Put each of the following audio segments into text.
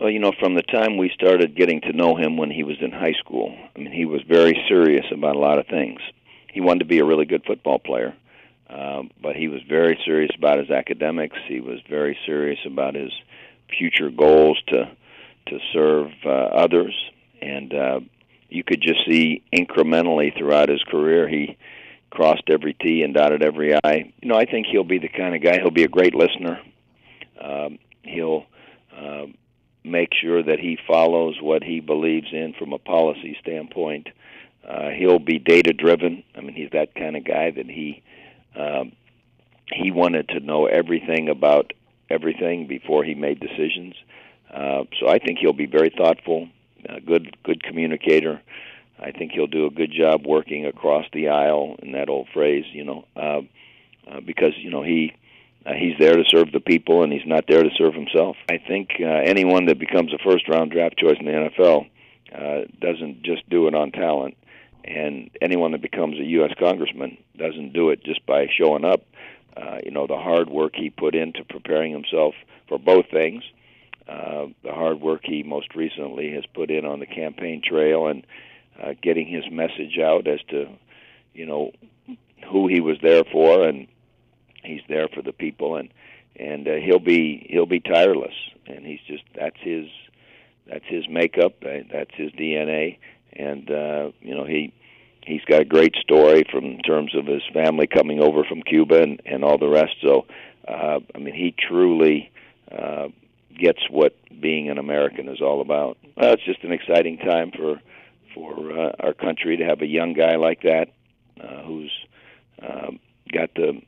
Well, you know, from the time we started getting to know him when he was in high school, I mean, he was very serious about a lot of things. He wanted to be a really good football player, um, but he was very serious about his academics. He was very serious about his future goals to to serve uh, others, and uh, you could just see incrementally throughout his career he crossed every T and dotted every I. You know, I think he'll be the kind of guy. He'll be a great listener. Um, he'll uh, make sure that he follows what he believes in from a policy standpoint. Uh, he'll be data driven. I mean, he's that kind of guy that he um, he wanted to know everything about everything before he made decisions. Uh, so I think he'll be very thoughtful, a good good communicator. I think he'll do a good job working across the aisle in that old phrase, you know, uh, uh, because you know he uh, he's there to serve the people and he's not there to serve himself. I think uh, anyone that becomes a first round draft choice in the NFL uh, doesn't just do it on talent, and anyone that becomes a U.S. congressman doesn't do it just by showing up. Uh, you know the hard work he put into preparing himself for both things. Uh, the hard work he most recently has put in on the campaign trail and uh, getting his message out as to, you know, who he was there for, and he's there for the people, and and uh, he'll be he'll be tireless, and he's just that's his that's his makeup, uh, that's his DNA, and uh, you know he he's got a great story from in terms of his family coming over from Cuba and and all the rest. So, uh, I mean, he truly. Uh, gets what being an American is all about. Well, it's just an exciting time for for uh, our country to have a young guy like that uh, who's uh, got the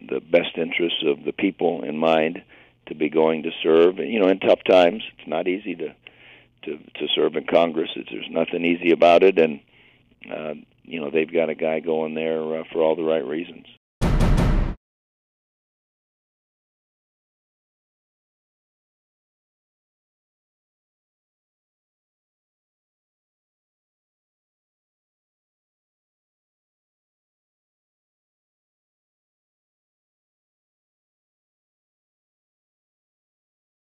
the best interests of the people in mind to be going to serve. You know, in tough times, it's not easy to to to serve in Congress. It's, there's nothing easy about it, and uh, you know they've got a guy going there uh, for all the right reasons.